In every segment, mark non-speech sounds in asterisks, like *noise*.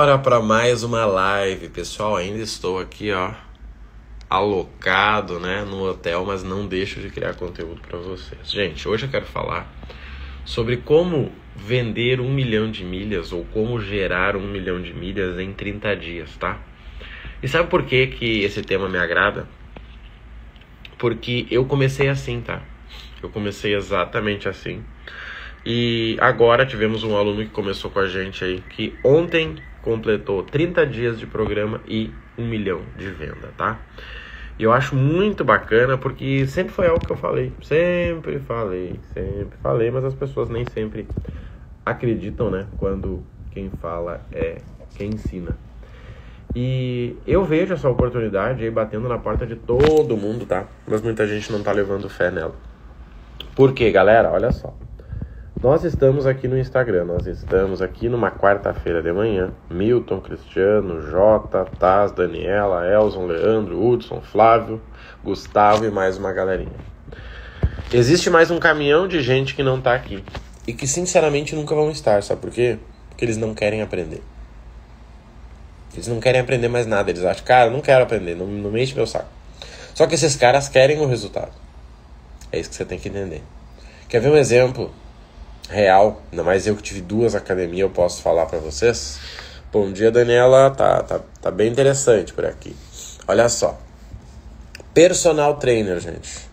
Bora para mais uma live, pessoal. Ainda estou aqui, ó, alocado, né, no hotel, mas não deixo de criar conteúdo para vocês. Gente, hoje eu quero falar sobre como vender um milhão de milhas ou como gerar um milhão de milhas em 30 dias, tá? E sabe por que que esse tema me agrada? Porque eu comecei assim, tá? Eu comecei exatamente assim. E agora tivemos um aluno que começou com a gente aí, que ontem completou 30 dias de programa e um milhão de venda, tá? E eu acho muito bacana porque sempre foi algo que eu falei, sempre falei, sempre falei, mas as pessoas nem sempre acreditam, né? Quando quem fala é quem ensina. E eu vejo essa oportunidade aí batendo na porta de todo mundo, tá? Mas muita gente não tá levando fé nela. Por quê, galera? Olha só. Nós estamos aqui no Instagram, nós estamos aqui numa quarta-feira de manhã. Milton, Cristiano, Jota, Taz, Daniela, Elson, Leandro, Hudson, Flávio, Gustavo e mais uma galerinha. Existe mais um caminhão de gente que não tá aqui. E que sinceramente nunca vão estar, sabe por quê? Porque eles não querem aprender. Eles não querem aprender mais nada. Eles acham, cara, não quero aprender, não, não mexe meu saco. Só que esses caras querem o resultado. É isso que você tem que entender. Quer ver um exemplo? Real, ainda mais eu que tive duas academias, eu posso falar para vocês. Bom dia, Daniela, tá, tá, tá bem interessante por aqui. Olha só, personal trainer, gente.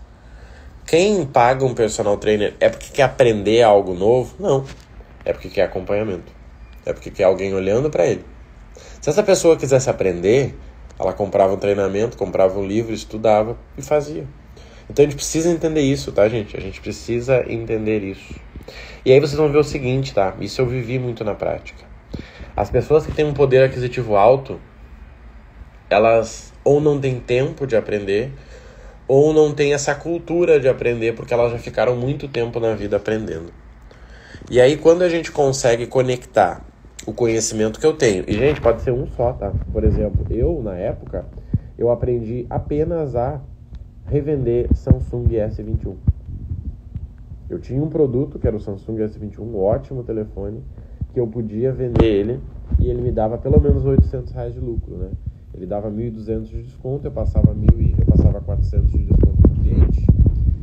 Quem paga um personal trainer é porque quer aprender algo novo? Não, é porque quer acompanhamento. É porque quer alguém olhando para ele. Se essa pessoa quisesse aprender, ela comprava um treinamento, comprava um livro, estudava e fazia. Então a gente precisa entender isso, tá, gente? A gente precisa entender isso. E aí vocês vão ver o seguinte, tá? Isso eu vivi muito na prática. As pessoas que têm um poder aquisitivo alto, elas ou não têm tempo de aprender, ou não têm essa cultura de aprender, porque elas já ficaram muito tempo na vida aprendendo. E aí, quando a gente consegue conectar o conhecimento que eu tenho, e gente, pode ser um só, tá? Por exemplo, eu, na época, eu aprendi apenas a revender Samsung S21. Eu tinha um produto, que era o Samsung S21, um ótimo telefone, que eu podia vender ele e ele me dava pelo menos 800 reais de lucro, né? Ele dava 1.200 de desconto, eu passava mil e eu passava 400 de desconto para o cliente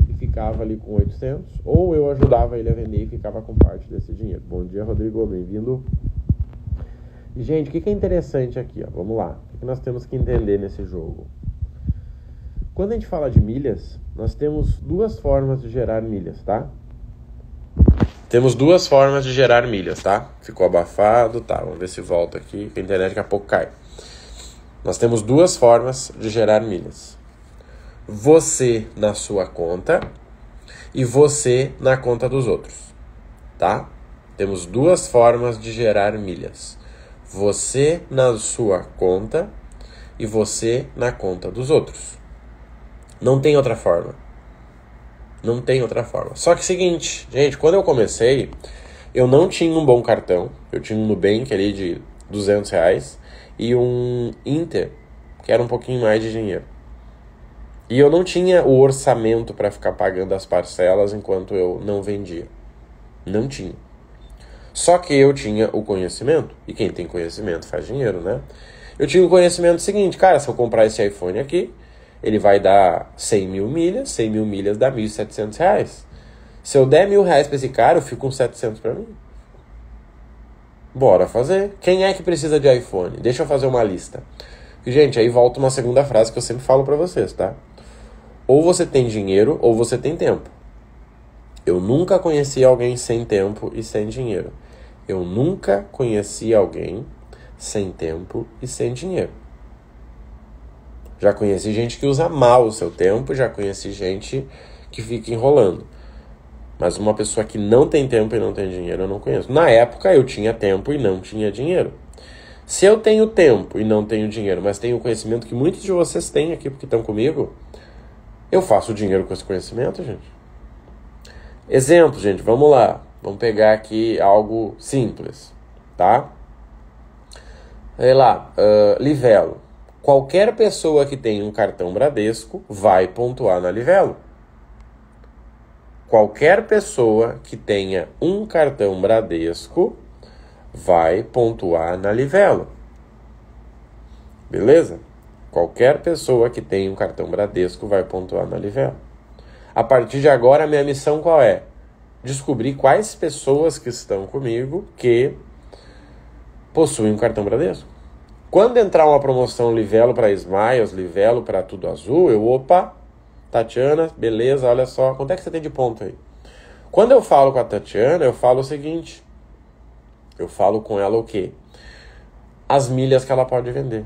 e ficava ali com 800, ou eu ajudava ele a vender e ficava com parte desse dinheiro. Bom dia, Rodrigo, bem-vindo. Gente, o que é interessante aqui? Ó? Vamos lá. O que nós temos que entender nesse jogo? Quando a gente fala de milhas, nós temos duas formas de gerar milhas, tá? Temos duas formas de gerar milhas, tá? Ficou abafado, tá? Vamos ver se volta aqui, que a internet daqui a pouco cai. Nós temos duas formas de gerar milhas. Você na sua conta e você na conta dos outros, tá? Temos duas formas de gerar milhas. Você na sua conta e você na conta dos outros. Não tem outra forma. Não tem outra forma. Só que é seguinte, gente, quando eu comecei, eu não tinha um bom cartão. Eu tinha um Nubank ali de 200 reais e um Inter, que era um pouquinho mais de dinheiro. E eu não tinha o orçamento para ficar pagando as parcelas enquanto eu não vendia. Não tinha. Só que eu tinha o conhecimento, e quem tem conhecimento faz dinheiro, né? Eu tinha o conhecimento seguinte, cara, se eu comprar esse iPhone aqui, ele vai dar 100 mil milhas, 100 mil milhas dá 1.700 reais. Se eu der mil reais para esse cara, eu fico com 700 para mim. Bora fazer. Quem é que precisa de iPhone? Deixa eu fazer uma lista. Gente, aí volta uma segunda frase que eu sempre falo para vocês, tá? Ou você tem dinheiro ou você tem tempo. Eu nunca conheci alguém sem tempo e sem dinheiro. Eu nunca conheci alguém sem tempo e sem dinheiro. Já conheci gente que usa mal o seu tempo, já conheci gente que fica enrolando. Mas uma pessoa que não tem tempo e não tem dinheiro, eu não conheço. Na época eu tinha tempo e não tinha dinheiro. Se eu tenho tempo e não tenho dinheiro, mas tenho conhecimento que muitos de vocês têm aqui porque estão comigo, eu faço dinheiro com esse conhecimento, gente. Exemplo, gente, vamos lá. Vamos pegar aqui algo simples, tá? Sei lá, uh, Livelo qualquer pessoa que tenha um cartão Bradesco vai pontuar na Livelo. Qualquer pessoa que tenha um cartão Bradesco vai pontuar na Livelo. Beleza? Qualquer pessoa que tem um cartão Bradesco vai pontuar na Livelo. A partir de agora, minha missão qual é? Descobrir quais pessoas que estão comigo que possuem um cartão Bradesco. Quando entrar uma promoção Livelo para Smiles, Livelo para Tudo Azul, eu, opa, Tatiana, beleza, olha só, quanto é que você tem de ponto aí? Quando eu falo com a Tatiana, eu falo o seguinte: eu falo com ela o quê? As milhas que ela pode vender.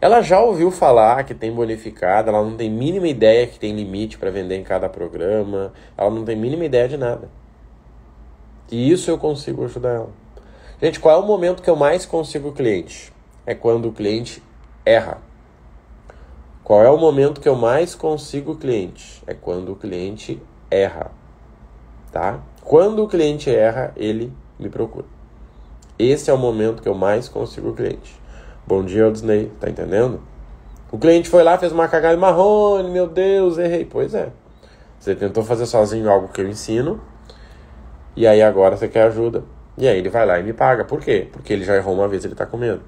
Ela já ouviu falar que tem bonificada, ela não tem mínima ideia que tem limite para vender em cada programa, ela não tem mínima ideia de nada. E isso eu consigo ajudar ela. Gente, qual é o momento que eu mais consigo cliente? É quando o cliente erra. Qual é o momento que eu mais consigo o cliente? É quando o cliente erra tá? Quando o cliente erra, ele me procura. Esse é o momento que eu mais consigo o cliente. Bom dia, Disney, tá entendendo? O cliente foi lá, fez uma cagada marrone, meu Deus, errei. Pois é. Você tentou fazer sozinho algo que eu ensino, e aí agora você quer ajuda. E aí ele vai lá e me paga. Por quê? Porque ele já errou uma vez, ele tá com medo.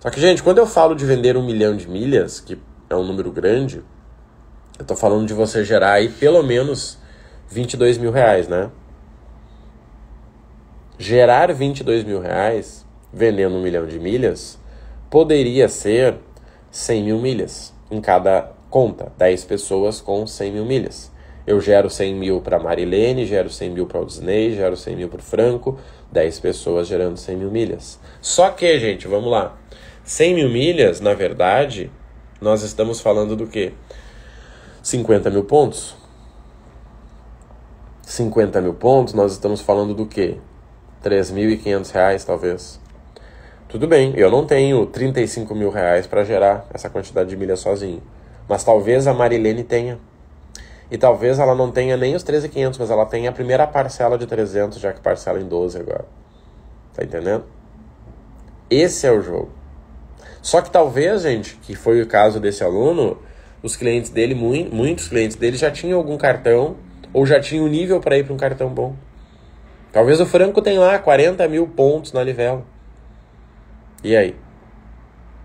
Só que, gente, quando eu falo de vender um milhão de milhas, que é um número grande, eu tô falando de você gerar aí pelo menos 22 mil reais, né? Gerar 22 mil reais vendendo um milhão de milhas poderia ser 100 mil milhas em cada conta, 10 pessoas com 100 mil milhas. Eu gero 100 mil para Marilene, gero 100 mil para o Disney, gero 100 mil para Franco, 10 pessoas gerando 100 mil milhas. Só que, gente, vamos lá. 100 mil milhas, na verdade, nós estamos falando do quê? 50 mil pontos. 50 mil pontos, nós estamos falando do quê? 3.500 reais, talvez. Tudo bem, eu não tenho 35 mil reais para gerar essa quantidade de milhas sozinho. Mas talvez a Marilene tenha. E talvez ela não tenha nem os 13,500, mas ela tenha a primeira parcela de 300, já que parcela em 12 agora. Tá entendendo? Esse é o jogo. Só que talvez, gente, que foi o caso desse aluno, os clientes dele, muitos clientes dele já tinham algum cartão ou já tinha o um nível para ir para um cartão bom. Talvez o Franco tenha lá 40 mil pontos na Livelo. E aí?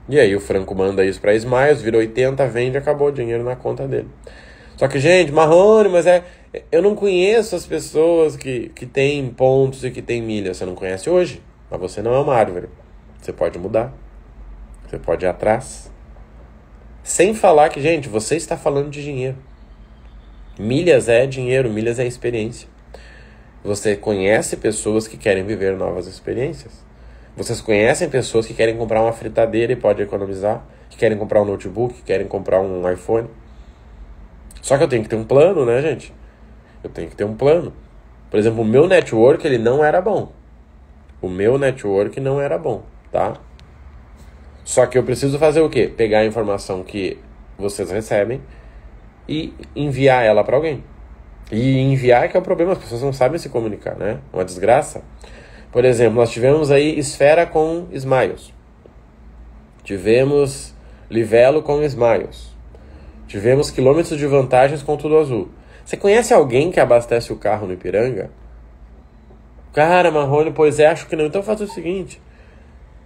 E aí o Franco manda isso para Smiles, vira 80, vende, acabou o dinheiro na conta dele. Só que, gente, Marrone, mas é. Eu não conheço as pessoas que, que têm pontos e que têm milhas. Você não conhece hoje, mas você não é uma árvore. Você pode mudar. Você pode ir atrás. Sem falar que, gente, você está falando de dinheiro. Milhas é dinheiro, milhas é experiência. Você conhece pessoas que querem viver novas experiências. Vocês conhecem pessoas que querem comprar uma fritadeira e pode economizar, que querem comprar um notebook, que querem comprar um iPhone. Só que eu tenho que ter um plano, né, gente? Eu tenho que ter um plano. Por exemplo, o meu network ele não era bom. O meu network não era bom, tá? Só que eu preciso fazer o quê? Pegar a informação que vocês recebem e enviar ela para alguém. E enviar que é o problema, as pessoas não sabem se comunicar, né? Uma desgraça. Por exemplo, nós tivemos aí esfera com Smiles. Tivemos livelo com Smiles. Tivemos quilômetros de vantagens com tudo azul. Você conhece alguém que abastece o carro no Ipiranga? Cara, Marrone, pois é, acho que não. Então faz o seguinte.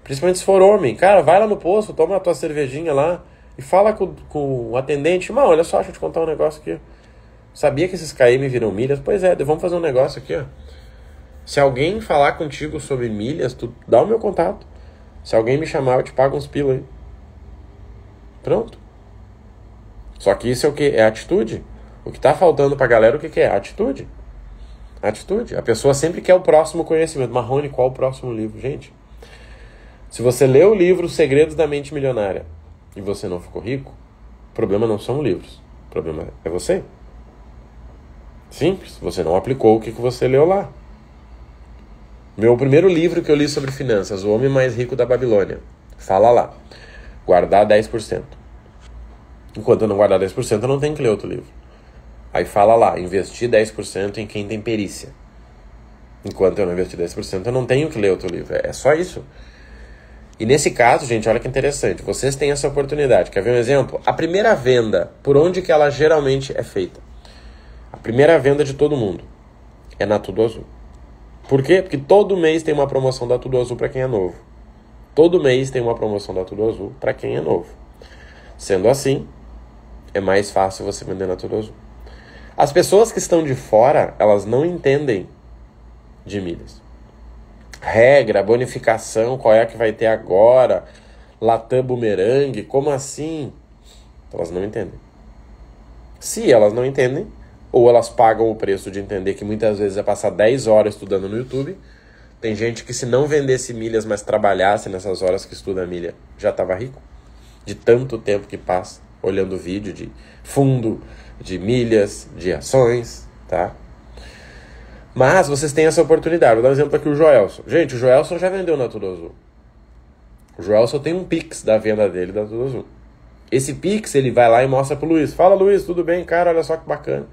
Principalmente se for homem. Cara, vai lá no posto, toma a tua cervejinha lá e fala com, com o atendente, mano, olha só, deixa eu te contar um negócio aqui. Sabia que esses KM viram milhas? Pois é, vamos fazer um negócio aqui, ó. Se alguém falar contigo sobre milhas, tu dá o meu contato. Se alguém me chamar, eu te pago uns pila aí. Pronto. Só que isso é o que? É atitude. O que tá faltando pra galera, o que, que é? Atitude. Atitude. A pessoa sempre quer o próximo conhecimento. Marrone, qual o próximo livro? Gente, se você lê o livro Segredos da Mente Milionária, e você não ficou rico, o problema não são livros. O problema é você. Simples. Você não aplicou o que, que você leu lá. Meu primeiro livro que eu li sobre finanças, O Homem Mais Rico da Babilônia. Fala lá. Guardar 10%. Enquanto eu não guardar 10%, eu não tenho que ler outro livro. Aí fala lá, investir 10% em quem tem perícia. Enquanto eu não investir 10%, eu não tenho que ler outro livro. É só isso. E nesse caso, gente, olha que interessante. Vocês têm essa oportunidade. Quer ver um exemplo? A primeira venda, por onde que ela geralmente é feita? A primeira venda de todo mundo é na Tudo Azul. Por quê? Porque todo mês tem uma promoção da Tudo Azul para quem é novo. Todo mês tem uma promoção da Tudo Azul para quem é novo. Sendo assim, é mais fácil você vender na Tudo Azul. As pessoas que estão de fora, elas não entendem de milhas. Regra, bonificação, qual é que vai ter agora, Latam Bumerangue, como assim? Elas não entendem. Se elas não entendem, ou elas pagam o preço de entender que muitas vezes é passar 10 horas estudando no YouTube. Tem gente que se não vendesse milhas, mas trabalhasse nessas horas que estuda milha, já estava rico. De tanto tempo que passa olhando vídeo de fundo, de milhas, de ações, tá? Mas vocês têm essa oportunidade. Vou dar um exemplo aqui o Joelson. Gente, o Joelson já vendeu na Tudo Azul. O Joelson tem um Pix da venda dele da Tudo Azul. Esse Pix ele vai lá e mostra pro Luiz. Fala, Luiz, tudo bem? Cara, olha só que bacana.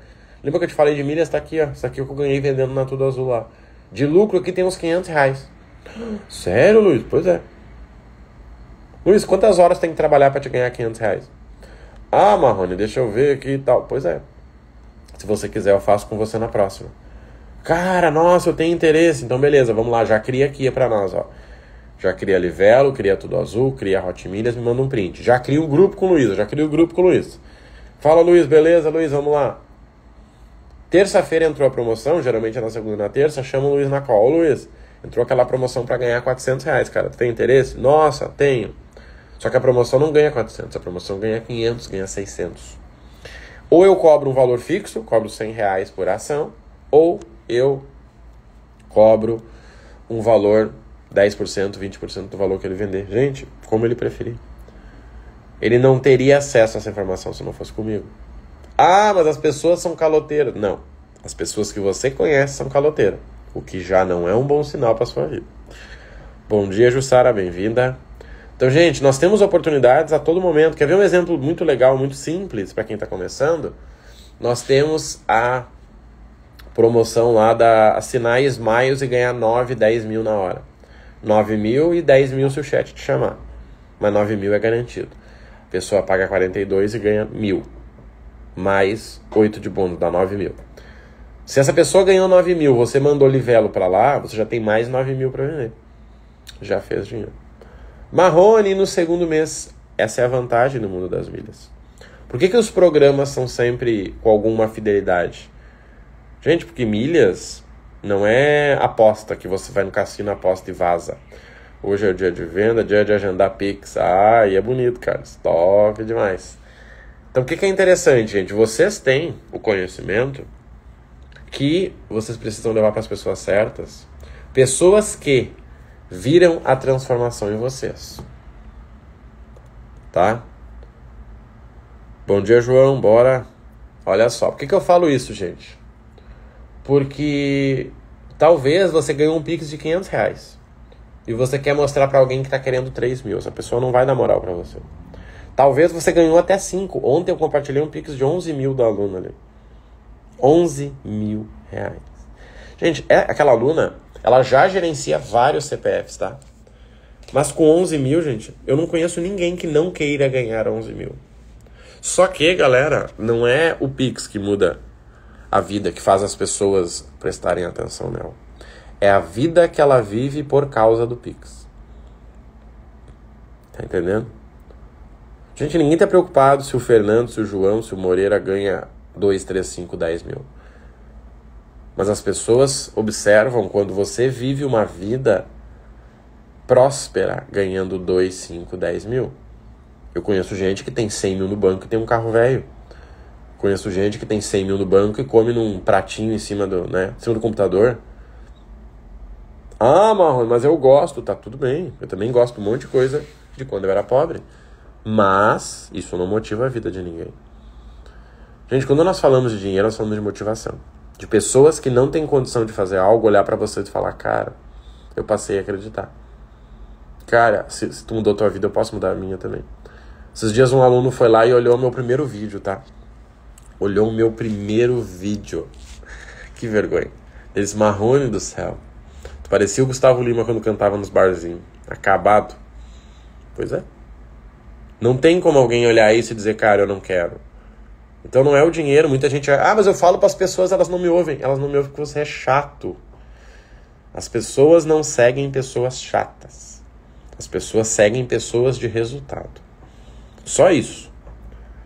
Lembra que eu te falei de milhas? Tá aqui, ó. Isso aqui eu ganhei vendendo na Tudo Azul lá. De lucro aqui tem uns 500 reais. *gasps* Sério, Luiz? Pois é. Luiz, quantas horas tem que trabalhar para te ganhar 500 reais? Ah, Marrone, deixa eu ver aqui e tal. Pois é. Se você quiser, eu faço com você na próxima. Cara, nossa, eu tenho interesse. Então, beleza, vamos lá. Já cria aqui para nós, ó. Já cria Livelo, cria Tudo Azul, cria Hot Milhas, me manda um print. Já cria um grupo com o Luiz, já cria o um grupo com o Luiz. Fala, Luiz, beleza, Luiz, vamos lá. Terça-feira entrou a promoção, geralmente é na segunda e na terça, chama o Luiz na call. Ô, Luiz, entrou aquela promoção para ganhar 400 reais, cara. Tem interesse? Nossa, tenho. Só que a promoção não ganha 400, a promoção ganha 500, ganha 600. Ou eu cobro um valor fixo, cobro 100 reais por ação, ou eu cobro um valor 10%, 20% do valor que ele vender. Gente, como ele preferir. Ele não teria acesso a essa informação se não fosse comigo. Ah, mas as pessoas são caloteiras. Não. As pessoas que você conhece são caloteiras. O que já não é um bom sinal para sua vida. Bom dia, Jussara, bem-vinda. Então, gente, nós temos oportunidades a todo momento. Quer ver um exemplo muito legal, muito simples para quem está começando? Nós temos a promoção lá da assinar Smiles e ganhar 9, 10 mil na hora. 9 mil e 10 mil se o chat te chamar. Mas 9 mil é garantido. A pessoa paga 42 e ganha mil. Mais 8 de bônus, dá 9 mil. Se essa pessoa ganhou 9 mil, você mandou livelo para lá, você já tem mais 9 mil para vender. Já fez dinheiro. Marrone no segundo mês. Essa é a vantagem no mundo das milhas. Por que, que os programas são sempre com alguma fidelidade? Gente, porque milhas não é aposta que você vai no cassino, aposta e vaza. Hoje é o dia de venda, dia de agendar Pix. Ah, é bonito, cara. Top demais. Então, o que, que é interessante, gente? Vocês têm o conhecimento que vocês precisam levar para as pessoas certas. Pessoas que viram a transformação em vocês. Tá? Bom dia, João. Bora. Olha só, por que, que eu falo isso, gente? Porque talvez você ganhou um Pix de 500 reais e você quer mostrar para alguém que está querendo 3 mil. Essa pessoa não vai dar moral para você. Talvez você ganhou até 5. Ontem eu compartilhei um Pix de 11 mil da aluna ali. 11 mil reais. Gente, é, aquela aluna, ela já gerencia vários CPFs, tá? Mas com 11 mil, gente, eu não conheço ninguém que não queira ganhar 11 mil. Só que, galera, não é o Pix que muda a vida, que faz as pessoas prestarem atenção nela. É a vida que ela vive por causa do Pix. Tá entendendo? Gente, ninguém tá preocupado se o Fernando, se o João, se o Moreira ganha 2, 3, 5, 10 mil. Mas as pessoas observam quando você vive uma vida próspera ganhando 2, 5, 10 mil. Eu conheço gente que tem 100 mil no banco e tem um carro velho. Conheço gente que tem 100 mil no banco e come num pratinho em cima do, né, em cima do computador. Ah, Marlon, mas eu gosto, tá tudo bem. Eu também gosto um monte de coisa de quando eu era pobre. Mas isso não motiva a vida de ninguém. Gente, quando nós falamos de dinheiro, nós falamos de motivação de pessoas que não têm condição de fazer algo, olhar para você e falar, cara, eu passei a acreditar. Cara, se, se tu mudou tua vida, eu posso mudar a minha também. Esses dias um aluno foi lá e olhou meu primeiro vídeo, tá? Olhou o meu primeiro vídeo. Que vergonha. Eles marrone do céu. Tu parecia o Gustavo Lima quando cantava nos barzinhos. Acabado. Pois é. Não tem como alguém olhar isso e dizer, cara, eu não quero. Então não é o dinheiro. Muita gente. Ah, mas eu falo para as pessoas, elas não me ouvem. Elas não me ouvem porque você é chato. As pessoas não seguem pessoas chatas. As pessoas seguem pessoas de resultado. Só isso.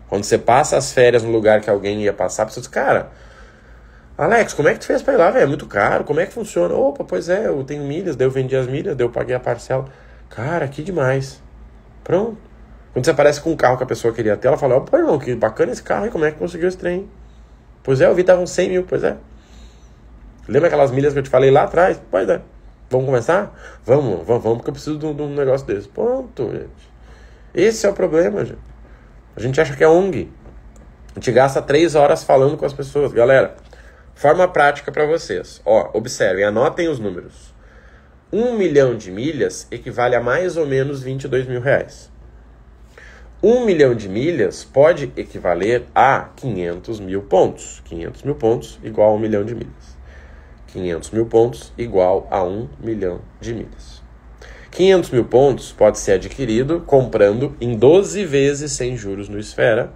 Quando você passa as férias no lugar que alguém ia passar, você diz, cara, Alex, como é que tu fez pra ir lá, velho? É muito caro, como é que funciona? Opa, pois é, eu tenho milhas, daí eu vendi as milhas, daí eu paguei a parcela. Cara, que demais. Pronto. Quando você aparece com um carro que a pessoa queria ter, ela fala, pô, irmão, que bacana esse carro, e como é que conseguiu esse trem? Pois é, eu vi, estavam 100 mil, pois é. Lembra aquelas milhas que eu te falei lá atrás? Pois é. Vamos começar? Vamos, vamos, vamos, porque eu preciso de um, de um negócio desse. Ponto, gente. Esse é o problema, gente. A gente acha que é ONG. A gente gasta três horas falando com as pessoas. Galera, forma prática para vocês. Ó, observem, anotem os números. Um milhão de milhas equivale a mais ou menos 22 mil reais. Um milhão de milhas pode equivaler a 500 mil pontos. 500 mil pontos igual a um milhão de milhas. 500 mil pontos igual a 1 milhão de milhas. 500 mil pontos pode ser adquirido comprando em 12 vezes sem juros no Esfera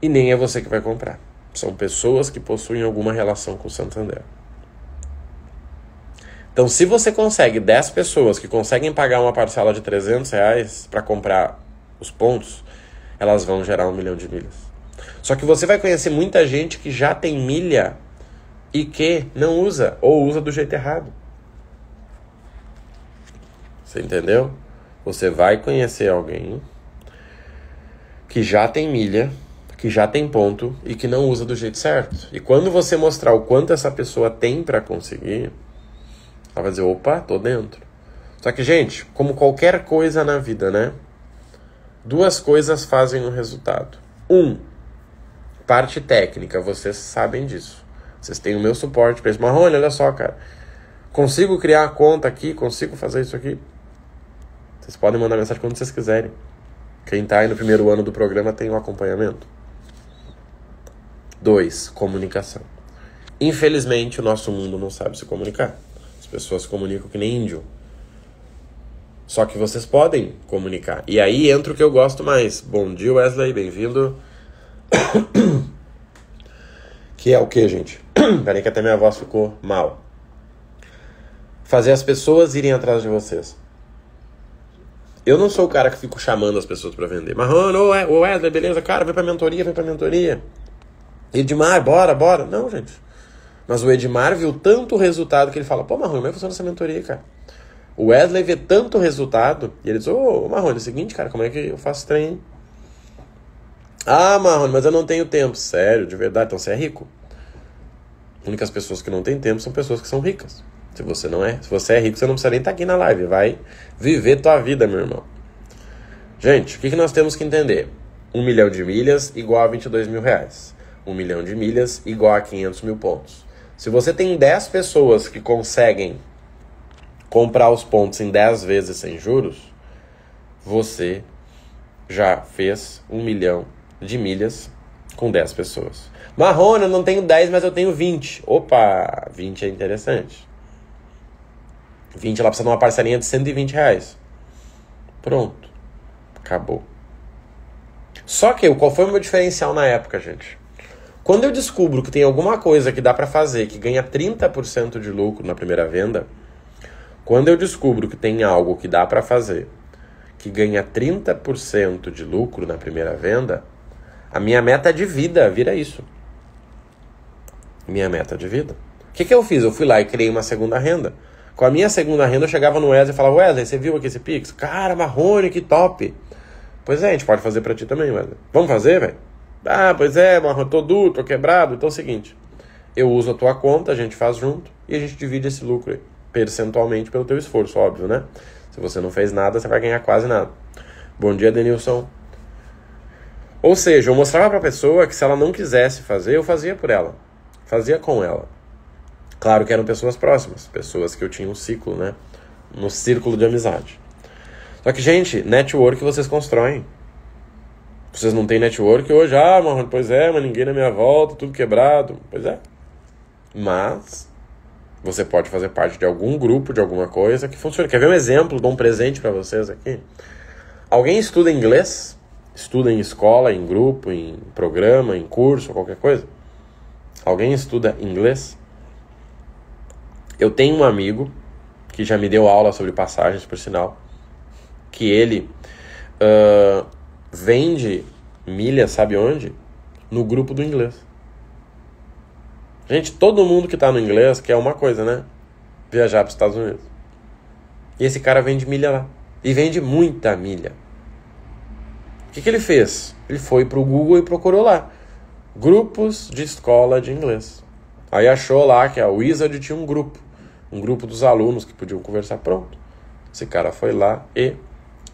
e nem é você que vai comprar. São pessoas que possuem alguma relação com o Santander. Então, se você consegue 10 pessoas que conseguem pagar uma parcela de 300 reais para comprar os pontos, elas vão gerar um milhão de milhas. Só que você vai conhecer muita gente que já tem milha e que não usa ou usa do jeito errado. Você entendeu? Você vai conhecer alguém que já tem milha, que já tem ponto e que não usa do jeito certo. E quando você mostrar o quanto essa pessoa tem para conseguir, ela vai dizer: opa, tô dentro. Só que, gente, como qualquer coisa na vida, né? Duas coisas fazem um resultado. Um, parte técnica, vocês sabem disso. Vocês têm o meu suporte para isso. Marrone, olha só, cara. Consigo criar a conta aqui, consigo fazer isso aqui. Vocês podem mandar mensagem quando vocês quiserem. Quem está aí no primeiro ano do programa tem um acompanhamento. Dois, comunicação. Infelizmente, o nosso mundo não sabe se comunicar. As pessoas comunicam que nem índio. Só que vocês podem comunicar. E aí entra o que eu gosto mais. Bom dia, Wesley, bem-vindo. *coughs* que é o que, gente? *coughs* Peraí que até minha voz ficou mal. Fazer as pessoas irem atrás de vocês. Eu não sou o cara que fico chamando as pessoas para vender. Marrone, ô Wesley, beleza? Cara, vem pra mentoria, vem pra mentoria. Edmar, bora, bora. Não, gente. Mas o Edmar viu tanto resultado que ele fala, pô, Marrone, como é que funciona essa mentoria, cara? O Wesley vê tanto resultado e ele diz, ô, oh, Marrone, é o seguinte, cara, como é que eu faço trem? Ah, Marrone, mas eu não tenho tempo. Sério, de verdade, então você é rico. As únicas pessoas que não têm tempo são pessoas que são ricas. Se você não é, se você é rico, você não precisa nem estar tá aqui na live. Vai viver tua vida, meu irmão. Gente, o que, nós temos que entender? Um milhão de milhas igual a 22 mil reais. Um milhão de milhas igual a 500 mil pontos. Se você tem 10 pessoas que conseguem comprar os pontos em 10 vezes sem juros, você já fez um milhão de milhas com 10 pessoas. Marrone, eu não tenho 10, mas eu tenho 20. Opa, 20 é interessante. 20 ela precisa de uma parcelinha de 120 reais. Pronto. Acabou. Só que qual foi o meu diferencial na época, gente? Quando eu descubro que tem alguma coisa que dá para fazer que ganha 30% de lucro na primeira venda, quando eu descubro que tem algo que dá para fazer que ganha 30% de lucro na primeira venda, a minha meta de vida vira isso minha meta de vida. O que, que eu fiz? Eu fui lá e criei uma segunda renda. Com a minha segunda renda, eu chegava no Wesley e falava: Wesley, você viu aqui esse Pix? Cara, Marrone, que top! Pois é, a gente pode fazer para ti também, Wesley. Vamos fazer, velho? Ah, pois é, Marrone, tô duro, tô quebrado. Então é o seguinte: eu uso a tua conta, a gente faz junto e a gente divide esse lucro aí, percentualmente pelo teu esforço, óbvio, né? Se você não fez nada, você vai ganhar quase nada. Bom dia, Denilson. Ou seja, eu mostrava para a pessoa que se ela não quisesse fazer, eu fazia por ela fazia com ela. Claro que eram pessoas próximas, pessoas que eu tinha um ciclo, né? No círculo de amizade. Só que, gente, network vocês constroem. Vocês não têm network hoje? Ah, mas, pois é, mas ninguém na minha volta, tudo quebrado. Pois é. Mas você pode fazer parte de algum grupo, de alguma coisa que funcione. Quer ver um exemplo? Dou um presente para vocês aqui. Alguém estuda inglês? Estuda em escola, em grupo, em programa, em curso, qualquer coisa? Alguém estuda inglês? Eu tenho um amigo que já me deu aula sobre passagens, por sinal, que ele uh, vende milha, sabe onde? No grupo do inglês. Gente, todo mundo que tá no inglês quer uma coisa, né? Viajar para os Estados Unidos. E esse cara vende milha lá. E vende muita milha. O que, que ele fez? Ele foi pro Google e procurou lá. Grupos de escola de inglês. Aí achou lá que a Wizard tinha um grupo. Um grupo dos alunos que podiam conversar. Pronto. Esse cara foi lá e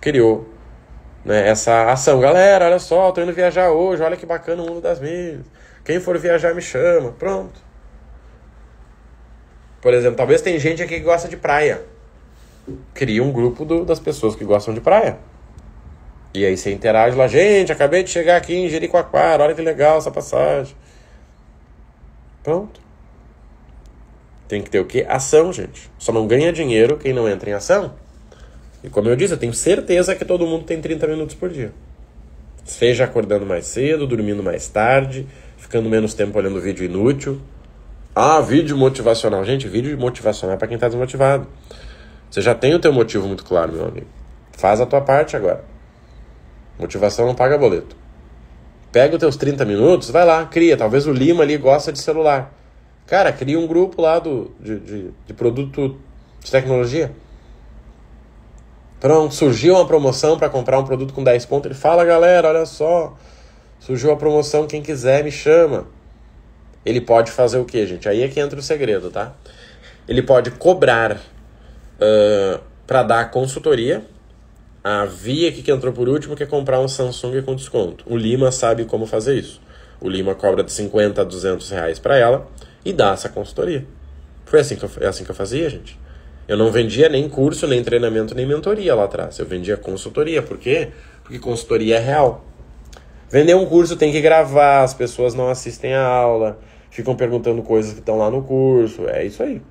criou né, essa ação. Galera, olha só, tô indo viajar hoje, olha que bacana o mundo das milhas. Quem for viajar me chama. Pronto. Por exemplo, talvez tem gente aqui que gosta de praia. Cria um grupo do, das pessoas que gostam de praia. E aí você interage lá, gente, acabei de chegar aqui em Jericoacoara, olha que legal essa passagem. Pronto. Tem que ter o quê? Ação, gente. Só não ganha dinheiro quem não entra em ação. E como eu disse, eu tenho certeza que todo mundo tem 30 minutos por dia. Seja acordando mais cedo, dormindo mais tarde, ficando menos tempo olhando vídeo inútil. Ah, vídeo motivacional. Gente, vídeo motivacional é para quem está desmotivado. Você já tem o teu motivo muito claro, meu amigo. Faz a tua parte agora. Motivação não paga boleto. Pega os teus 30 minutos, vai lá, cria. Talvez o Lima ali gosta de celular. Cara, cria um grupo lá do, de, de, de produto de tecnologia. Pronto, surgiu uma promoção para comprar um produto com 10 pontos. Ele fala, galera, olha só. Surgiu a promoção, quem quiser me chama. Ele pode fazer o que, gente? Aí é que entra o segredo, tá? Ele pode cobrar uh, para dar consultoria. A Via que entrou por último quer comprar um Samsung com desconto. O Lima sabe como fazer isso. O Lima cobra de 50 a 200 reais para ela e dá essa consultoria. Foi assim que eu, é assim que eu fazia, gente. Eu não vendia nem curso, nem treinamento, nem mentoria lá atrás. Eu vendia consultoria. Por quê? Porque consultoria é real. Vender um curso tem que gravar, as pessoas não assistem a aula, ficam perguntando coisas que estão lá no curso. É isso aí.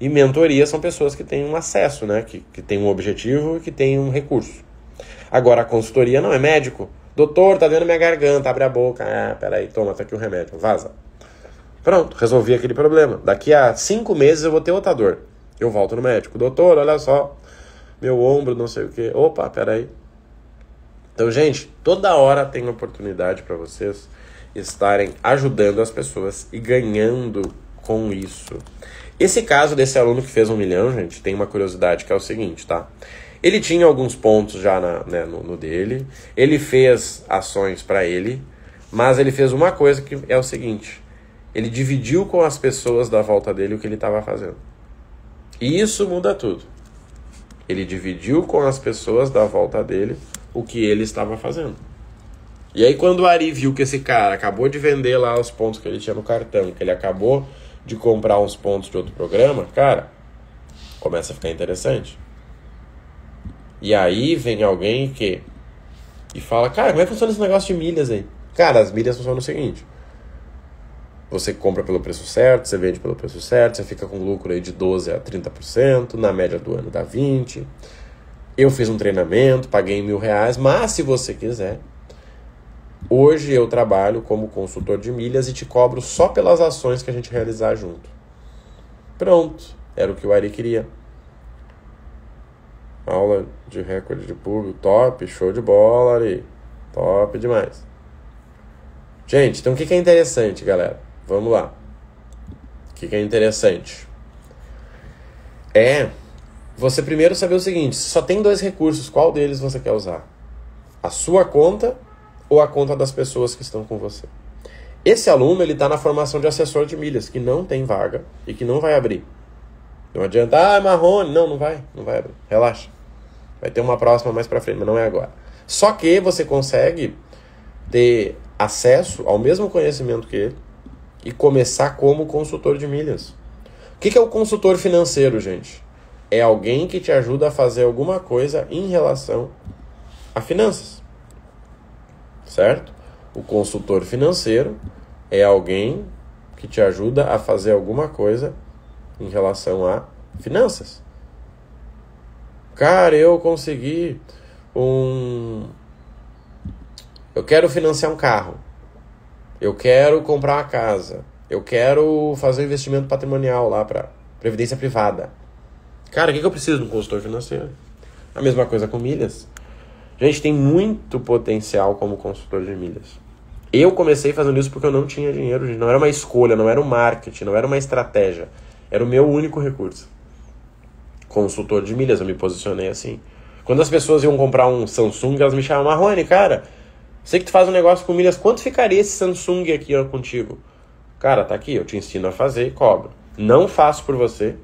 E mentoria são pessoas que têm um acesso, né? Que, que têm um objetivo e que têm um recurso. Agora, a consultoria não é médico. Doutor, tá doendo minha garganta, abre a boca. Ah, peraí, toma, tá aqui o remédio, vaza. Pronto, resolvi aquele problema. Daqui a cinco meses eu vou ter outra dor. Eu volto no médico. Doutor, olha só, meu ombro, não sei o que. Opa, peraí. Então, gente, toda hora tem oportunidade para vocês estarem ajudando as pessoas e ganhando com isso. Esse caso desse aluno que fez um milhão, gente, tem uma curiosidade que é o seguinte, tá? Ele tinha alguns pontos já na, né, no, no dele, ele fez ações para ele, mas ele fez uma coisa que é o seguinte: ele dividiu com as pessoas da volta dele o que ele estava fazendo. E isso muda tudo. Ele dividiu com as pessoas da volta dele o que ele estava fazendo. E aí quando o Ari viu que esse cara acabou de vender lá os pontos que ele tinha no cartão, que ele acabou de comprar uns pontos de outro programa, cara, começa a ficar interessante. E aí vem alguém que e fala, cara, como é que funciona esse negócio de milhas aí? Cara, as milhas funcionam o seguinte. Você compra pelo preço certo, você vende pelo preço certo, você fica com lucro aí de 12 a 30%, na média do ano dá 20%. Eu fiz um treinamento, paguei mil reais, mas se você quiser, hoje eu trabalho como consultor de milhas e te cobro só pelas ações que a gente realizar junto. Pronto, era o que o Ari queria. Aula de recorde de público, top, show de bola, Ari. Top demais. Gente, então o que é interessante, galera? Vamos lá. O que, que é interessante? É você primeiro saber o seguinte: só tem dois recursos, qual deles você quer usar? A sua conta ou a conta das pessoas que estão com você? Esse aluno ele está na formação de assessor de milhas, que não tem vaga e que não vai abrir. Não adianta, ah, é Marrone. Não, não vai, não vai abrir. Relaxa. Vai ter uma próxima mais para frente, mas não é agora. Só que você consegue ter acesso ao mesmo conhecimento que ele, e começar como consultor de milhas. O que é o consultor financeiro, gente? É alguém que te ajuda a fazer alguma coisa em relação a finanças. Certo? O consultor financeiro é alguém que te ajuda a fazer alguma coisa em relação a finanças. Cara, eu consegui um. Eu quero financiar um carro. Eu quero comprar uma casa. Eu quero fazer um investimento patrimonial lá para Previdência privada. Cara, o que, que eu preciso de um consultor financeiro? A mesma coisa com milhas. Gente, tem muito potencial como consultor de milhas. Eu comecei fazendo isso porque eu não tinha dinheiro, gente. Não era uma escolha, não era um marketing, não era uma estratégia. Era o meu único recurso. Consultor de milhas, eu me posicionei assim. Quando as pessoas iam comprar um Samsung, elas me chamavam, Marrone, cara, sei que tu faz um negócio com milhas, quanto ficaria esse Samsung aqui ó, contigo? Cara, tá aqui, eu te ensino a fazer e cobro. Não faço por você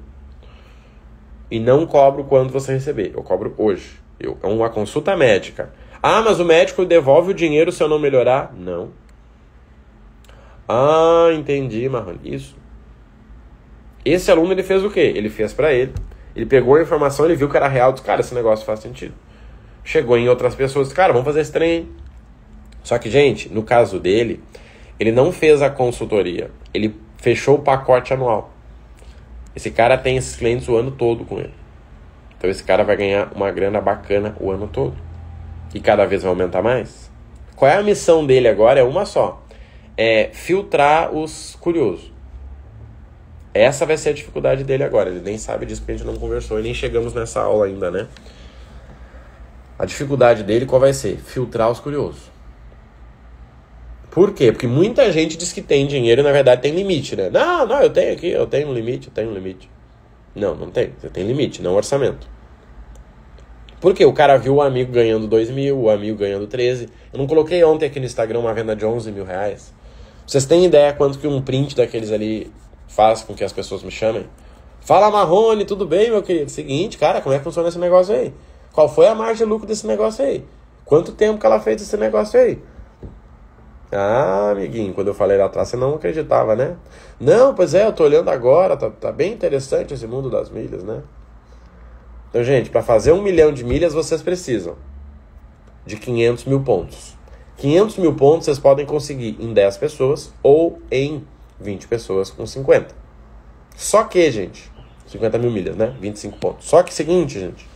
e não cobro quando você receber. Eu cobro hoje. Eu, é uma consulta médica. Ah, mas o médico devolve o dinheiro se eu não melhorar? Não. Ah, entendi, Marrone. Isso. Esse aluno ele fez o quê? Ele fez para ele. Ele pegou a informação, ele viu que era real, disse, cara, esse negócio faz sentido. Chegou em outras pessoas, cara, vamos fazer esse trem. Só que, gente, no caso dele, ele não fez a consultoria. Ele fechou o pacote anual. Esse cara tem esses clientes o ano todo com ele. Então esse cara vai ganhar uma grana bacana o ano todo. E cada vez vai aumentar mais. Qual é a missão dele agora? É uma só. É filtrar os curiosos. Essa vai ser a dificuldade dele agora. Ele nem sabe disso porque a gente não conversou e nem chegamos nessa aula ainda, né? A dificuldade dele qual vai ser? Filtrar os curiosos. Por quê? Porque muita gente diz que tem dinheiro e na verdade tem limite, né? Não, não, eu tenho aqui, eu tenho um limite, eu tenho um limite. Não, não tem. Você tem limite, não orçamento. Por quê? O cara viu o amigo ganhando 2 mil, o amigo ganhando 13. Eu não coloquei ontem aqui no Instagram uma venda de 11 mil reais. Vocês têm ideia quanto que um print daqueles ali faz com que as pessoas me chamem? Fala Marrone, tudo bem, meu querido? Seguinte, cara, como é que funciona esse negócio aí? Qual foi a margem de lucro desse negócio aí? Quanto tempo que ela fez esse negócio aí? Ah, amiguinho, quando eu falei lá atrás, você não acreditava, né? Não, pois é, eu tô olhando agora, tá, tá bem interessante esse mundo das milhas, né? Então, gente, para fazer um milhão de milhas, vocês precisam de 500 mil pontos. 500 mil pontos vocês podem conseguir em 10 pessoas ou em 20 pessoas com 50. Só que, gente, 50 mil milhas, né? 25 pontos. Só que, seguinte, gente,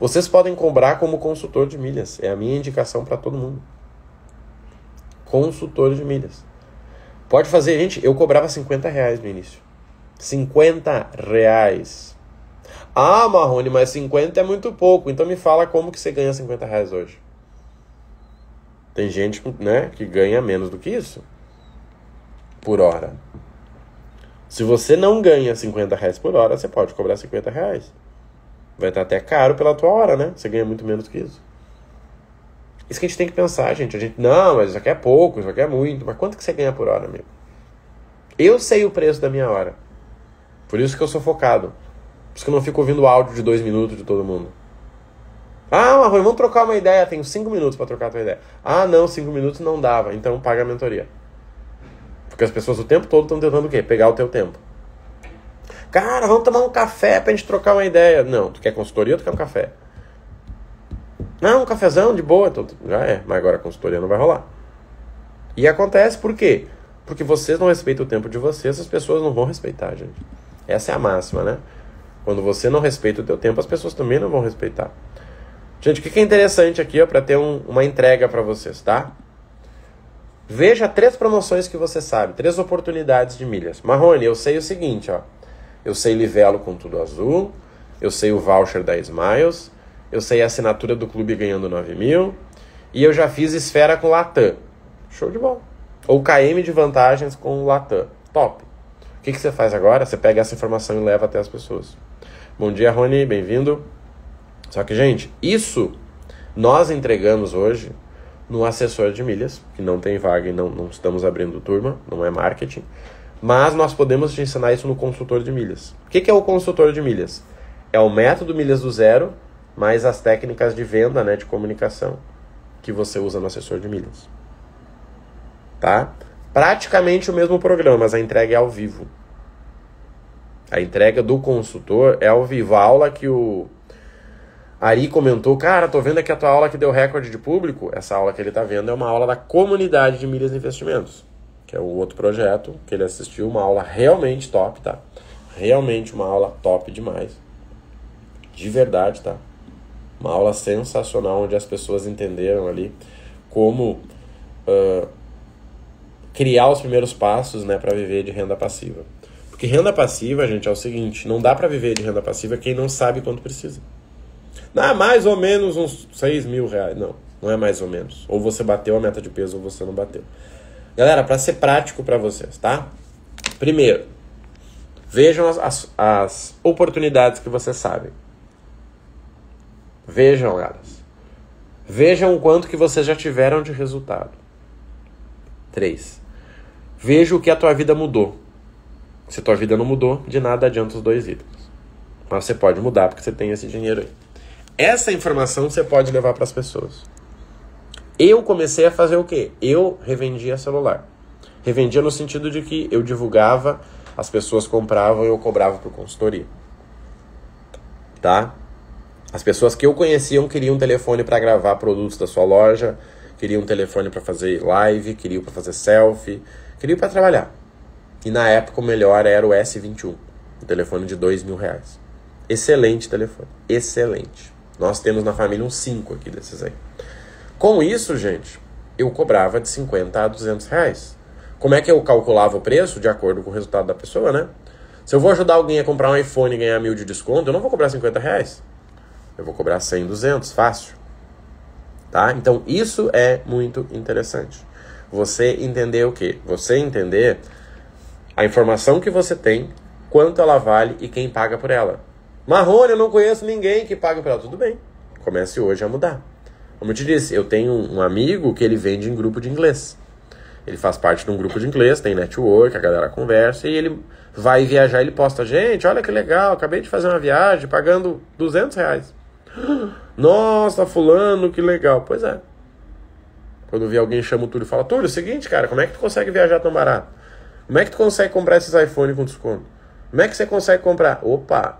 vocês podem cobrar como consultor de milhas. É a minha indicação para todo mundo consultor de milhas. Pode fazer, gente, eu cobrava 50 reais no início. 50 reais. Ah, Marrone, mas 50 é muito pouco. Então me fala como que você ganha 50 reais hoje. Tem gente né, que ganha menos do que isso. Por hora. Se você não ganha 50 reais por hora, você pode cobrar 50 reais. Vai estar até caro pela tua hora, né? Você ganha muito menos que isso. Isso que a gente tem que pensar, gente. A gente, não, mas isso aqui é pouco, isso aqui é muito. Mas quanto que você ganha por hora, amigo? Eu sei o preço da minha hora. Por isso que eu sou focado. Por isso que eu não fico ouvindo áudio de dois minutos de todo mundo. Ah, Marrone, vamos trocar uma ideia. Tenho cinco minutos para trocar a tua ideia. Ah, não, cinco minutos não dava. Então paga a mentoria. Porque as pessoas o tempo todo estão tentando o quê? Pegar o teu tempo. Cara, vamos tomar um café pra gente trocar uma ideia. Não, tu quer consultoria ou tu quer um café? Não, um cafezão de boa, então, já é, mas agora a consultoria não vai rolar. E acontece por quê? Porque vocês não respeitam o tempo de vocês, as pessoas não vão respeitar, gente. Essa é a máxima, né? Quando você não respeita o teu tempo, as pessoas também não vão respeitar. Gente, o que é interessante aqui, ó, para ter um, uma entrega para vocês, tá? Veja três promoções que você sabe, três oportunidades de milhas. Marrone, eu sei o seguinte, ó. Eu sei Livelo com tudo azul, eu sei o voucher da Smiles, eu sei a assinatura do clube ganhando 9 mil. E eu já fiz esfera com Latam. Show de bola. Ou KM de vantagens com Latam. Top. O que, que você faz agora? Você pega essa informação e leva até as pessoas. Bom dia, Rony. Bem-vindo. Só que, gente, isso nós entregamos hoje no assessor de milhas, que não tem vaga e não, não estamos abrindo turma, não é marketing. Mas nós podemos te ensinar isso no consultor de milhas. O que, que é o consultor de milhas? É o método milhas do zero mais as técnicas de venda, né, de comunicação que você usa no assessor de milhas. Tá? Praticamente o mesmo programa, mas a entrega é ao vivo. A entrega do consultor é ao vivo. A aula que o Ari comentou, cara, tô vendo aqui a tua aula que deu recorde de público. Essa aula que ele tá vendo é uma aula da comunidade de milhas e investimentos, que é o outro projeto que ele assistiu, uma aula realmente top, tá? Realmente uma aula top demais. De verdade, tá? Uma aula sensacional onde as pessoas entenderam ali como uh, criar os primeiros passos né, para viver de renda passiva. Porque renda passiva, gente, é o seguinte: não dá para viver de renda passiva quem não sabe quanto precisa. Ah, mais ou menos uns 6 mil reais. Não, não é mais ou menos. Ou você bateu a meta de peso ou você não bateu. Galera, para ser prático para vocês, tá? Primeiro, vejam as, as, as oportunidades que vocês sabem. Vejam elas. Vejam o quanto que vocês já tiveram de resultado. 3. Veja o que a tua vida mudou. Se a tua vida não mudou, de nada adianta os dois itens. Mas você pode mudar porque você tem esse dinheiro aí. Essa informação você pode levar para as pessoas. Eu comecei a fazer o quê? Eu revendia celular. Revendia no sentido de que eu divulgava, as pessoas compravam e eu cobrava por consultoria. Tá? As pessoas que eu conheciam queriam um telefone para gravar produtos da sua loja, queriam um telefone para fazer live, queriam para fazer selfie, queriam para trabalhar. E na época o melhor era o S21, um telefone de dois mil reais. Excelente telefone, excelente. Nós temos na família uns 5 aqui desses aí. Com isso, gente, eu cobrava de 50 a 200 reais. Como é que eu calculava o preço? De acordo com o resultado da pessoa, né? Se eu vou ajudar alguém a comprar um iPhone e ganhar mil de desconto, eu não vou cobrar 50 reais. Eu vou cobrar 100, 200, fácil. Tá? Então, isso é muito interessante. Você entender o quê? Você entender a informação que você tem, quanto ela vale e quem paga por ela. Marrone, eu não conheço ninguém que pague por ela. Tudo bem, comece hoje a mudar. Como eu te disse, eu tenho um amigo que ele vende em grupo de inglês. Ele faz parte de um grupo de inglês, tem network, a galera conversa e ele vai viajar. Ele posta: Gente, olha que legal, acabei de fazer uma viagem pagando 200 reais. Nossa, Fulano, que legal. Pois é. Quando vi alguém chama o Túlio e fala: Túlio, é o seguinte, cara, como é que tu consegue viajar tão barato? Como é que tu consegue comprar esses iPhone com desconto? Como é que você consegue comprar? Opa!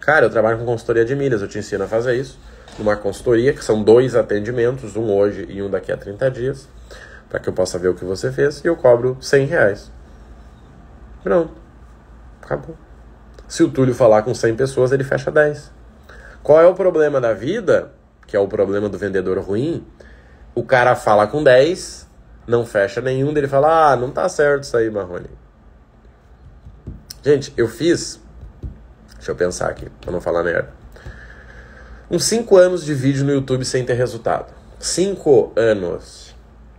Cara, eu trabalho com consultoria de milhas, eu te ensino a fazer isso. Numa consultoria, que são dois atendimentos, um hoje e um daqui a 30 dias, para que eu possa ver o que você fez, e eu cobro 100 reais. Pronto. Acabou. Se o Túlio falar com 100 pessoas, ele fecha 10. Qual é o problema da vida? Que é o problema do vendedor ruim. O cara fala com 10, não fecha nenhum, dele fala: Ah, não tá certo isso aí, Marrone. Gente, eu fiz. Deixa eu pensar aqui, pra não falar merda. Uns 5 anos de vídeo no YouTube sem ter resultado. 5 anos.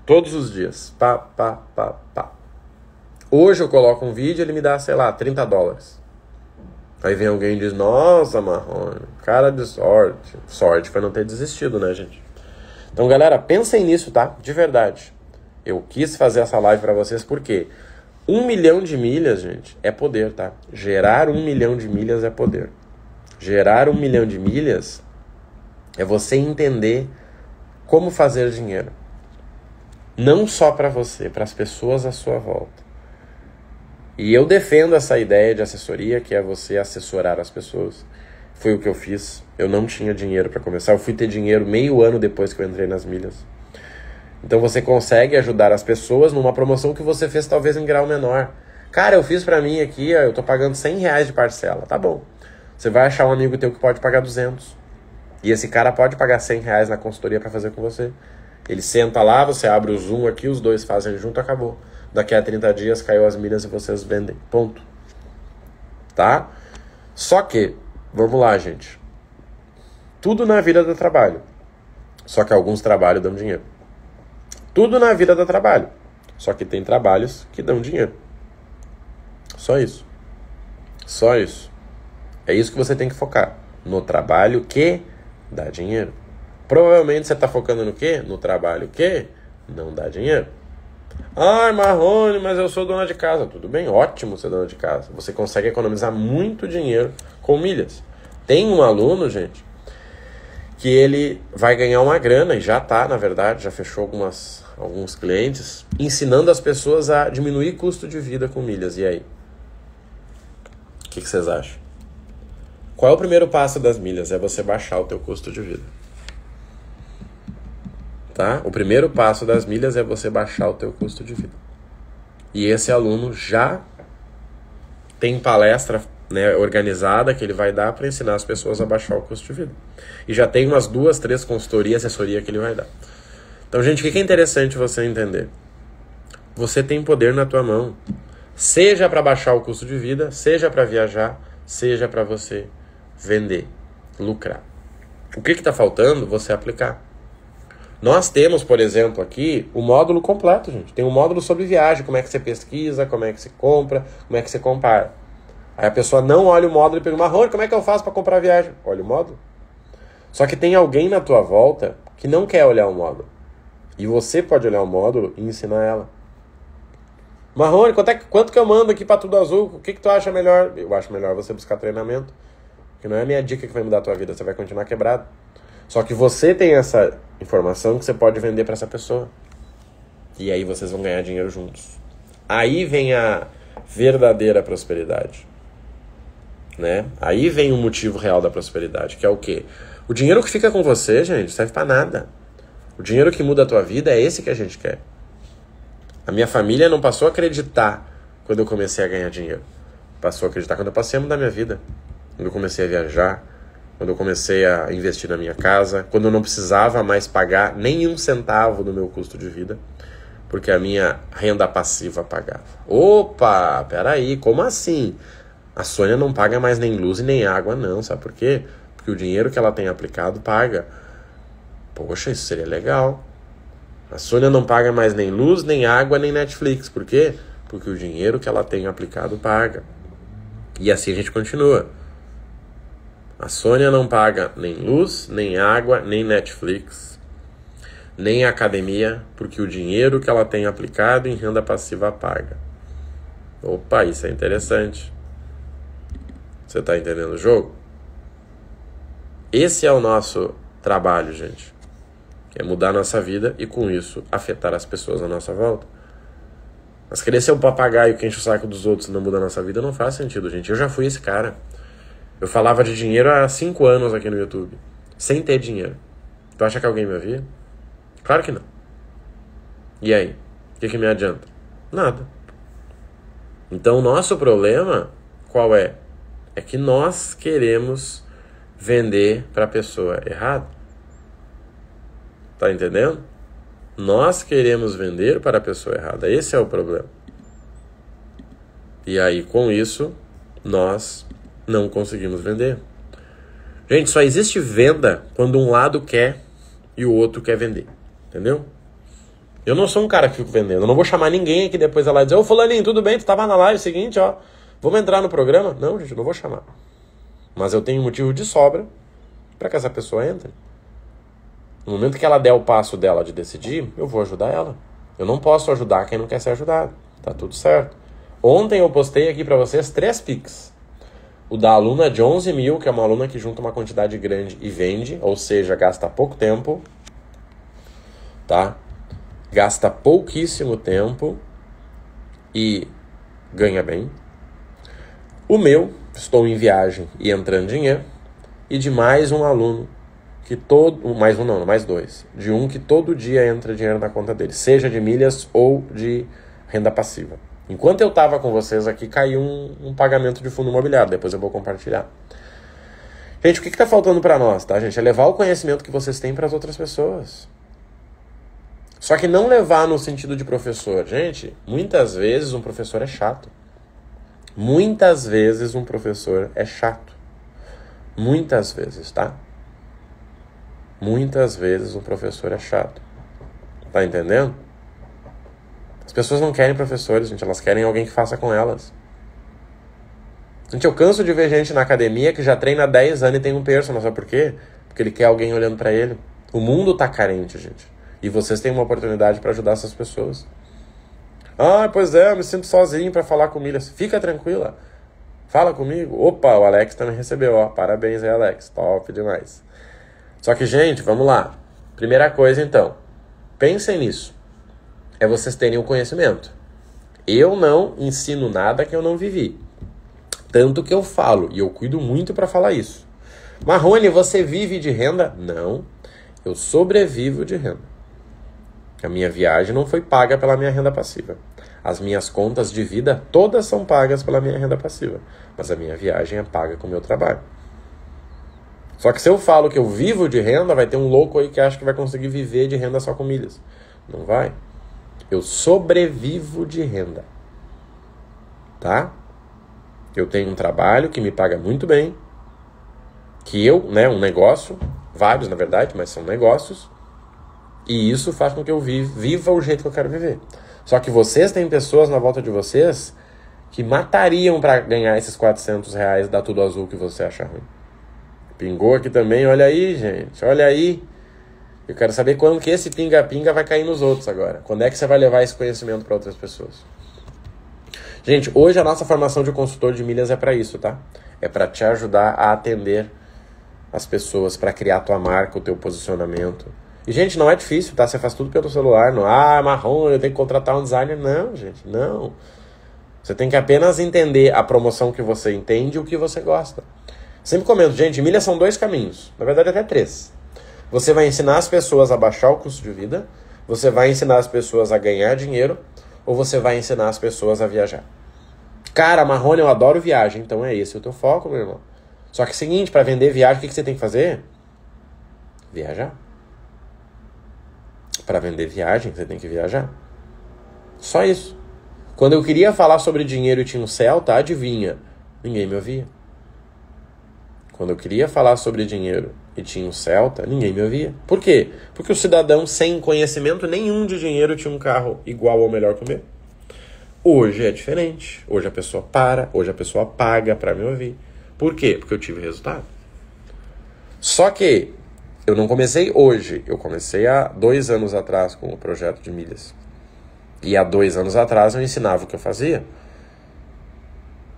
Todos os dias. Pá, pá, pá, pá. Hoje eu coloco um vídeo ele me dá, sei lá, 30 dólares. Aí vem alguém e diz: Nossa, Marrone, cara de sorte. Sorte foi não ter desistido, né, gente? Então, galera, pensem nisso, tá? De verdade. Eu quis fazer essa live para vocês porque um milhão de milhas, gente, é poder, tá? Gerar um milhão de milhas é poder. Gerar um milhão de milhas é você entender como fazer dinheiro. Não só para você, para as pessoas à sua volta. E eu defendo essa ideia de assessoria, que é você assessorar as pessoas. Foi o que eu fiz. Eu não tinha dinheiro para começar. Eu fui ter dinheiro meio ano depois que eu entrei nas milhas. Então você consegue ajudar as pessoas numa promoção que você fez talvez em grau menor. Cara, eu fiz para mim aqui, eu tô pagando 100 reais de parcela. Tá bom. Você vai achar um amigo teu que pode pagar 200. E esse cara pode pagar 100 reais na consultoria para fazer com você. Ele senta lá, você abre o Zoom aqui, os dois fazem junto, acabou. Daqui a 30 dias caiu as milhas e vocês vendem. Ponto. Tá? Só que, vamos lá, gente. Tudo na vida dá trabalho. Só que alguns trabalhos dão dinheiro. Tudo na vida dá trabalho. Só que tem trabalhos que dão dinheiro. Só isso. Só isso. É isso que você tem que focar. No trabalho que dá dinheiro. Provavelmente você está focando no quê? No trabalho que não dá dinheiro. Ai, Marrone, mas eu sou dona de casa. Tudo bem, ótimo ser dona de casa. Você consegue economizar muito dinheiro com milhas. Tem um aluno, gente, que ele vai ganhar uma grana, e já está, na verdade, já fechou algumas alguns clientes, ensinando as pessoas a diminuir custo de vida com milhas. E aí? O que, que vocês acham? Qual é o primeiro passo das milhas? É você baixar o teu custo de vida. Tá? O primeiro passo das milhas é você baixar o teu custo de vida. E esse aluno já tem palestra né, organizada que ele vai dar para ensinar as pessoas a baixar o custo de vida. E já tem umas duas, três consultorias, assessoria que ele vai dar. Então, gente, o que é interessante você entender? Você tem poder na tua mão. Seja para baixar o custo de vida, seja para viajar, seja para você vender, lucrar. O que está faltando? Você aplicar. Nós temos, por exemplo, aqui o módulo completo, gente. Tem um módulo sobre viagem, como é que você pesquisa, como é que você compra, como é que você compara. Aí a pessoa não olha o módulo e pergunta, Marrone, como é que eu faço para comprar viagem? Olha o módulo. Só que tem alguém na tua volta que não quer olhar o módulo. E você pode olhar o módulo e ensinar ela. Marrone, quanto, é, quanto que eu mando aqui para tudo azul? O que, que tu acha melhor? Eu acho melhor você buscar treinamento. Que não é a minha dica que vai mudar a tua vida, você vai continuar quebrado. Só que você tem essa informação que você pode vender para essa pessoa. E aí vocês vão ganhar dinheiro juntos. Aí vem a verdadeira prosperidade. Né? Aí vem o motivo real da prosperidade, que é o quê? O dinheiro que fica com você, gente, serve para nada. O dinheiro que muda a tua vida é esse que a gente quer. A minha família não passou a acreditar quando eu comecei a ganhar dinheiro. Passou a acreditar quando eu passei a mudar minha vida. Quando eu comecei a viajar, quando eu comecei a investir na minha casa, quando eu não precisava mais pagar nenhum centavo do meu custo de vida, porque a minha renda passiva pagava. Opa, peraí, como assim? A Sônia não paga mais nem luz e nem água, não, sabe por quê? Porque o dinheiro que ela tem aplicado paga. Poxa, isso seria legal. A Sônia não paga mais nem luz, nem água, nem Netflix. Por quê? Porque o dinheiro que ela tem aplicado paga. E assim a gente continua. A Sônia não paga nem luz, nem água, nem Netflix, nem academia, porque o dinheiro que ela tem aplicado em renda passiva paga. Opa, isso é interessante. Você está entendendo o jogo? Esse é o nosso trabalho, gente. É mudar a nossa vida e com isso afetar as pessoas à nossa volta. Mas querer ser um papagaio que enche o saco dos outros e não muda a nossa vida não faz sentido, gente. Eu já fui esse cara. Eu falava de dinheiro há cinco anos aqui no YouTube, sem ter dinheiro. Tu acha que alguém me ouvia? Claro que não. E aí? O que, que me adianta? Nada. Então, o nosso problema, qual é? É que nós queremos vender para a pessoa errada. Tá entendendo? Nós queremos vender para a pessoa errada. Esse é o problema. E aí, com isso, nós não conseguimos vender. Gente, só existe venda quando um lado quer e o outro quer vender. Entendeu? Eu não sou um cara que fico vendendo. Eu não vou chamar ninguém aqui depois lá e dizer: Ô, Fulaninho, tudo bem? Tu tava na live seguinte, ó. Vamos entrar no programa? Não, gente, não vou chamar. Mas eu tenho motivo de sobra para que essa pessoa entre. No momento que ela der o passo dela de decidir, eu vou ajudar ela. Eu não posso ajudar quem não quer ser ajudado. Tá tudo certo. Ontem eu postei aqui para vocês três pics. O da aluna de 11 mil, que é uma aluna que junta uma quantidade grande e vende, ou seja, gasta pouco tempo, tá? Gasta pouquíssimo tempo e ganha bem. O meu, estou em viagem e entrando dinheiro. E de mais um aluno que todo. Mais um não, mais dois. De um que todo dia entra dinheiro na conta dele, seja de milhas ou de renda passiva. Enquanto eu estava com vocês aqui, caiu um, um, pagamento de fundo imobiliário. Depois eu vou compartilhar. Gente, o que está faltando para nós, tá, gente? É levar o conhecimento que vocês têm para as outras pessoas. Só que não levar no sentido de professor. Gente, muitas vezes um professor é chato. Muitas vezes um professor é chato. Muitas vezes, tá? Muitas vezes um professor é chato. Tá entendendo? As pessoas não querem professores, gente, elas querem alguém que faça com elas. Gente, eu canso de ver gente na academia que já treina há 10 anos e tem um personal, sabe por quê? Porque ele quer alguém olhando para ele. O mundo tá carente, gente. E vocês têm uma oportunidade para ajudar essas pessoas. Ah, pois é, eu me sinto sozinho para falar com milhas. Fica tranquila. Fala comigo. Opa, o Alex também recebeu, ó. Parabéns aí, Alex. Top demais. Só que, gente, vamos lá. Primeira coisa, então. Pensem nisso é vocês terem o conhecimento. Eu não ensino nada que eu não vivi. Tanto que eu falo, e eu cuido muito para falar isso. Marrone, você vive de renda? Não, eu sobrevivo de renda. A minha viagem não foi paga pela minha renda passiva. As minhas contas de vida todas são pagas pela minha renda passiva. Mas a minha viagem é paga com o meu trabalho. Só que se eu falo que eu vivo de renda, vai ter um louco aí que acha que vai conseguir viver de renda só com milhas. Não vai. Eu sobrevivo de renda. tá? Eu tenho um trabalho que me paga muito bem, que eu, né, um negócio, vários na verdade, mas são negócios, e isso faz com que eu viva o jeito que eu quero viver. Só que vocês têm pessoas na volta de vocês que matariam para ganhar esses 400 reais da Tudo Azul que você acha ruim. Pingou aqui também, olha aí, gente, olha aí. Eu quero saber quando que esse pinga-pinga vai cair nos outros agora. Quando é que você vai levar esse conhecimento para outras pessoas? Gente, hoje a nossa formação de consultor de milhas é para isso, tá? É para te ajudar a atender as pessoas, para criar a tua marca, o teu posicionamento. E, gente, não é difícil, tá? Você faz tudo pelo celular. Não, ah, marrom, eu tenho que contratar um designer. Não, gente, não. Você tem que apenas entender a promoção que você entende e o que você gosta. Sempre comento, gente, milhas são dois caminhos. Na verdade, até três. Você vai ensinar as pessoas a baixar o custo de vida, você vai ensinar as pessoas a ganhar dinheiro, ou você vai ensinar as pessoas a viajar. Cara, Marrone, eu adoro viagem, então é esse o teu foco, meu irmão. Só que é o seguinte, para vender viagem, o que, que você tem que fazer? Viajar. Para vender viagem, você tem que viajar. Só isso. Quando eu queria falar sobre dinheiro e tinha um Celta, adivinha? Ninguém me ouvia. Quando eu queria falar sobre dinheiro e tinha um Celta, ninguém me ouvia. Por quê? Porque o cidadão sem conhecimento nenhum de dinheiro tinha um carro igual ou melhor que o meu. Hoje é diferente. Hoje a pessoa para, hoje a pessoa paga para me ouvir. Por quê? Porque eu tive resultado. Só que eu não comecei hoje, eu comecei há dois anos atrás com o projeto de milhas. E há dois anos atrás eu ensinava o que eu fazia.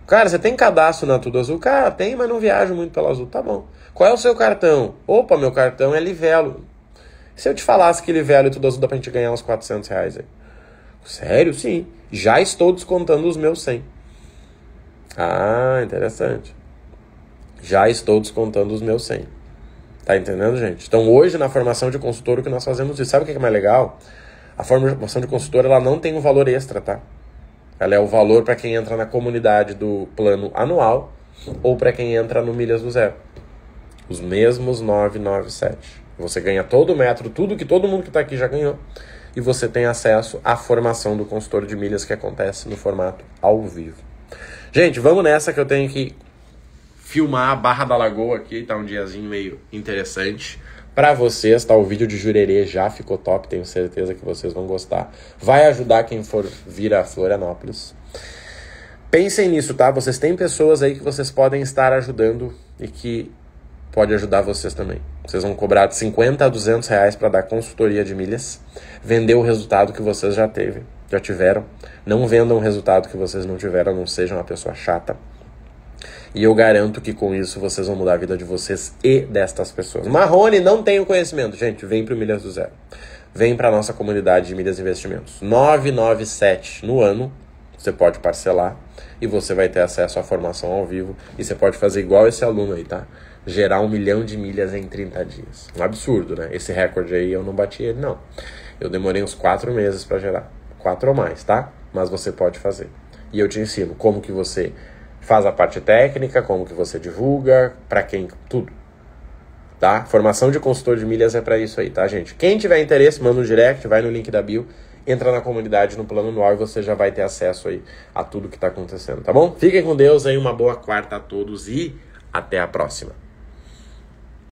Cara, você tem cadastro na Tudo Azul? Cara, tem, mas não viajo muito pela Azul. Tá bom. Qual é o seu cartão? Opa, meu cartão é Livelo. Se eu te falasse que Livelo e Tudo Azul dá pra gente ganhar uns 400 reais aí? Sério? Sim. Já estou descontando os meus 100. Ah, interessante. Já estou descontando os meus 100. Tá entendendo, gente? Então, hoje, na formação de consultor, o que nós fazemos isso. Sabe o que é mais legal? A formação de consultor ela não tem um valor extra, tá? Ela é o valor para quem entra na comunidade do plano anual ou para quem entra no Milhas do Zero. Os mesmos 997. Você ganha todo o metro, tudo que todo mundo que está aqui já ganhou. E você tem acesso à formação do consultor de milhas que acontece no formato ao vivo. Gente, vamos nessa que eu tenho que filmar a Barra da Lagoa aqui, tá um diazinho meio interessante para vocês, tá? O vídeo de Jurerê já ficou top, tenho certeza que vocês vão gostar. Vai ajudar quem for vir a Florianópolis. Pensem nisso, tá? Vocês têm pessoas aí que vocês podem estar ajudando e que pode ajudar vocês também. Vocês vão cobrar de 50 a 200 reais para dar consultoria de milhas, vender o resultado que vocês já teve, já tiveram. Não vendam o resultado que vocês não tiveram, não sejam uma pessoa chata. E eu garanto que com isso vocês vão mudar a vida de vocês e destas pessoas. Marrone, não tenho conhecimento. Gente, vem para o Milhas do Zero. Vem para nossa comunidade de milhas investimentos. 997 no ano. Você pode parcelar e você vai ter acesso à formação ao vivo. E você pode fazer igual esse aluno aí, tá? Gerar um milhão de milhas em 30 dias. Um absurdo, né? Esse recorde aí eu não bati ele, não. Eu demorei uns 4 meses para gerar. Quatro ou mais, tá? Mas você pode fazer. E eu te ensino como que você faz a parte técnica, como que você divulga, para quem, tudo. Tá? Formação de consultor de milhas é para isso aí, tá, gente? Quem tiver interesse, manda um direct, vai no link da bio, entra na comunidade no plano anual e você já vai ter acesso aí a tudo que tá acontecendo, tá bom? Fiquem com Deus aí, uma boa quarta a todos e até a próxima.